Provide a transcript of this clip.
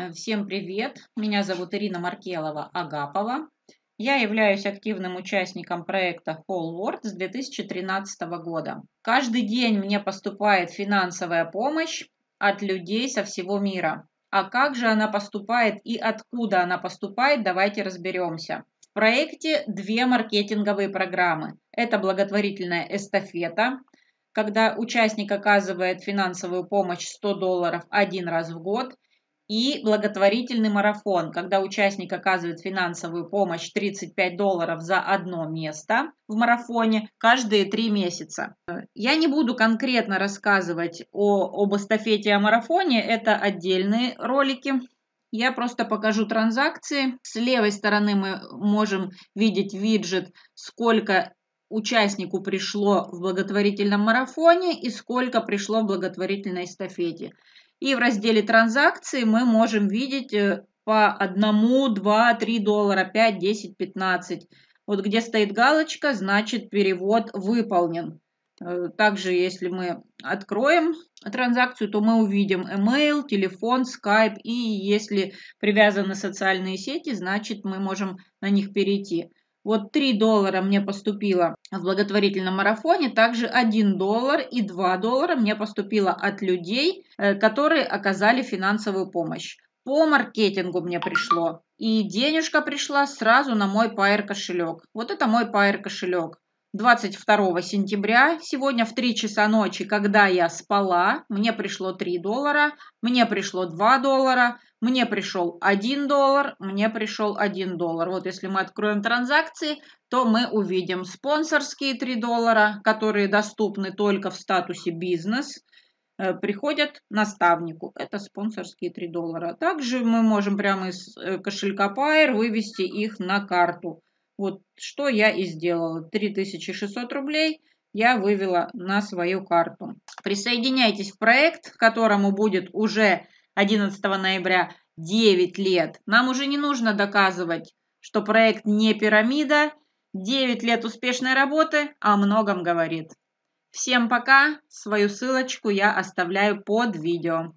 Э, всем привет! Меня зовут Ирина Маркелова Агапова. Я являюсь активным участником проекта Whole World с 2013 года. Каждый день мне поступает финансовая помощь от людей со всего мира. А как же она поступает и откуда она поступает, давайте разберемся. В проекте две маркетинговые программы. Это благотворительная эстафета, когда участник оказывает финансовую помощь 100 долларов один раз в год – и благотворительный марафон, когда участник оказывает финансовую помощь 35 долларов за одно место в марафоне каждые три месяца. Я не буду конкретно рассказывать о, об эстафете о марафоне, это отдельные ролики. Я просто покажу транзакции. С левой стороны мы можем видеть виджет, сколько участнику пришло в благотворительном марафоне и сколько пришло в благотворительной эстафете. И в разделе транзакции мы можем видеть э, по 1, 2, 3 доллара, 5, 10, 15. Вот где стоит галочка, значит перевод выполнен. Э, также, если мы откроем транзакцию, то мы увидим email, телефон, Skype. И если привязаны социальные сети, значит мы можем на них перейти. Вот 3 доллара мне поступило в благотворительном марафоне, также 1 доллар и 2 доллара мне поступило от людей, э, которые оказали финансовую помощь. По маркетингу мне пришло. И денежка пришла сразу на мой Pair кошелек. Вот это мой Pair кошелек. 22 сентября, сегодня в 3 часа ночи, когда я спала, мне пришло 3 доллара, мне пришло 2 доллара, мне пришел 1 доллар, мне пришел 1 доллар. Вот если мы откроем транзакции, то мы увидим спонсорские 3 доллара, которые доступны только в статусе бизнес, э, приходят наставнику. Это спонсорские 3 доллара. Также мы можем прямо из э, кошелька Pair вывести их на карту. Вот что я и сделала. 3600 рублей я вывела на свою карту. Присоединяйтесь в проект, которому будет уже 11 ноября 9 лет. Нам уже не нужно доказывать, что проект не пирамида. 9 лет успешной работы о многом говорит. Всем пока. Свою ссылочку я оставляю под видео.